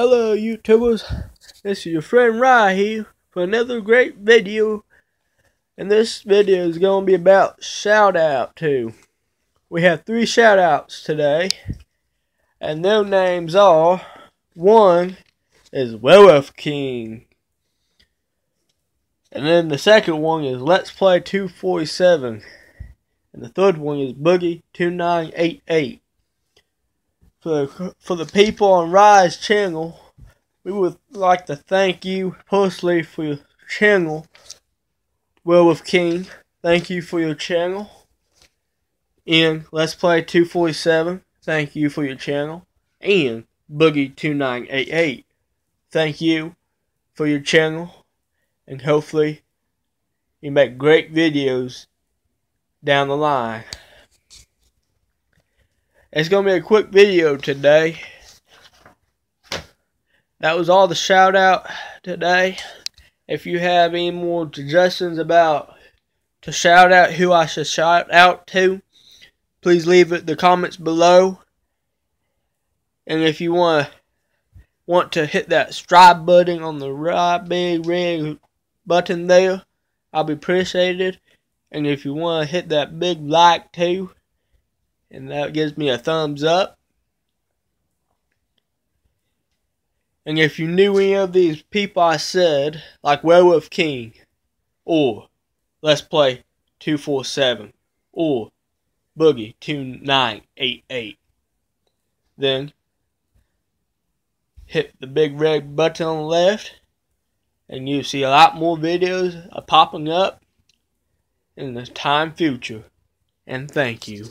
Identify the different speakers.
Speaker 1: Hello YouTubers, this is your friend Ry here for another great video. And this video is going to be about shout out to. We have three shout outs today. And their names are, one is Werewolf King. And then the second one is Let's Play 247. And the third one is Boogie 2988 for the, for the people on Rise channel, we would like to thank you personally for your channel. Werewolf King, thank you for your channel. And Let's Play 247, thank you for your channel. And Boogie2988, thank you for your channel. And hopefully, you make great videos down the line. It's going to be a quick video today. That was all the shout out today. If you have any more suggestions about to shout out who I should shout out to, please leave it the comments below. And if you want to want to hit that subscribe button on the right big red button there, I'll be appreciated. And if you want to hit that big like too, and that gives me a thumbs up. And if you knew any of these people I said, like Werewolf King, or Let's Play 247, or Boogie 2988, then hit the big red button on the left, and you'll see a lot more videos popping up in the time future. And thank you.